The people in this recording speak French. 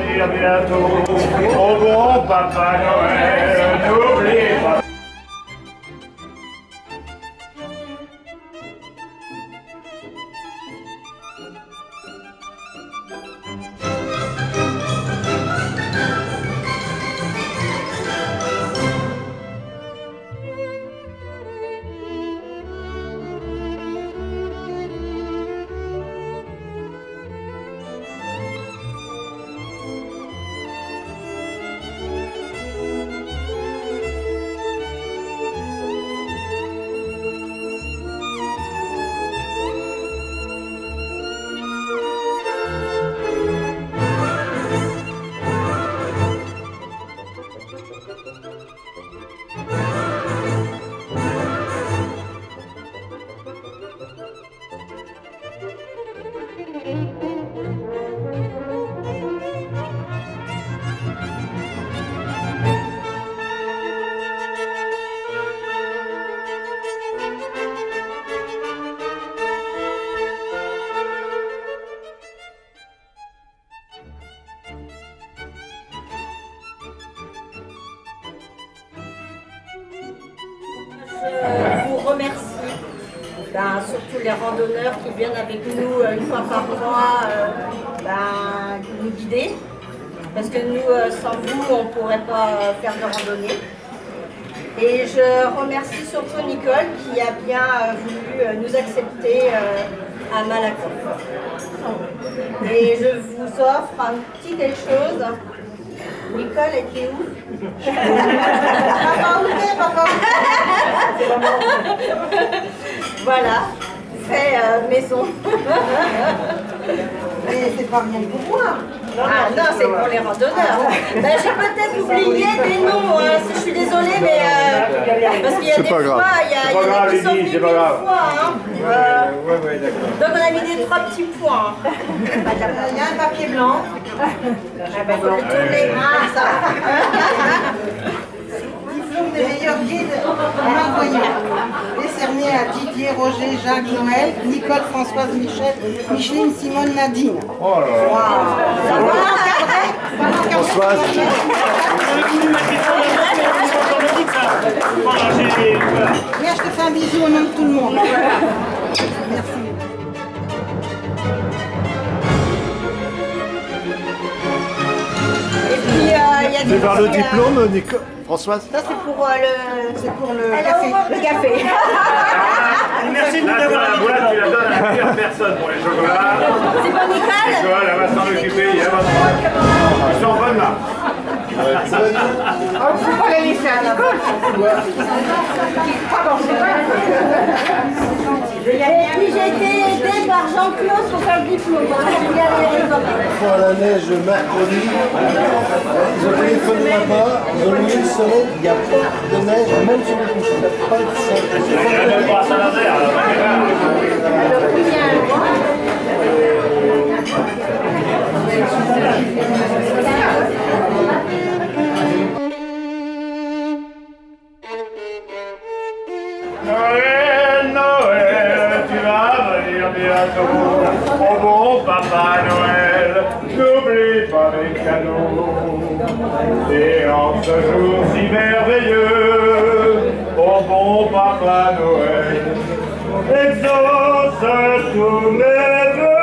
vas venir bientôt. Oh bon Papa Noël, Je vous remercie, ben, surtout les randonneurs qui viennent avec nous euh, une fois par mois euh, ben, nous guider. Parce que nous, euh, sans vous, on ne pourrait pas euh, faire de randonnée. Et je remercie surtout Nicole qui a bien euh, voulu euh, nous accepter euh, à Malakoff. Et je vous offre un petit quelque chose. Nicole était où? Papa, où t'es, papa Voilà, fait euh, maison. Mais c'est pas rien pour moi. Ah non, c'est pour les randonneurs. Ben, J'ai peut-être oublié des noms, hein, si je suis désolée, mais euh, parce qu'il y a des pas fois, il y a, il y grave, qui sont venus grave. fois. hein. Euh, donc on a mis des trois petits points. Il y a un papier blanc. Ah ben, faut le tourner. Ah, ça. Diplôme des meilleurs guides malvoyants. Décerné à Didier, Roger, Jacques, Noël, Nicole, Françoise, Michel, Micheline, Simone, Nadine. Oh là là. Françoise. Veux voir le euh, diplôme, Nico Françoise Ça c'est pour euh, le, C'est pour le Elle café. le café. Merci de nous avoir la boîte, tu la donnes à la meilleure personne pour les chocolats. C'est pas Nicole Nicole, elle va s'en occuper, il y a pas Ils sont bonnes là. faut pas la laisser à Nicole. Et puis j'ai été aidée par Jean-Claude pour faire le diplôme. hein. Pour la neige mercredi, là-bas, une semaine, il n'y a pas de neige, même sur le couche, il n'y a pas de Il y a même pas à Saint-Nazaire, alors. Il y un mois. Noël, Noël, tu vas venir bientôt. Oh bon Papa Noël, n'oublie pas mes cadeaux. Et en ce jour si merveilleux, oh bon Papa Noël, exauce tous mes vœux.